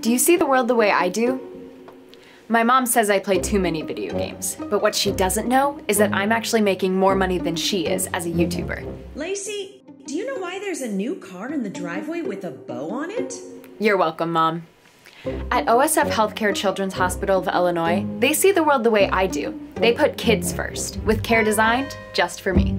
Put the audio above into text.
Do you see the world the way I do? My mom says I play too many video games, but what she doesn't know is that I'm actually making more money than she is as a YouTuber. Lacey, do you know why there's a new car in the driveway with a bow on it? You're welcome, Mom. At OSF Healthcare Children's Hospital of Illinois, they see the world the way I do. They put kids first, with care designed just for me.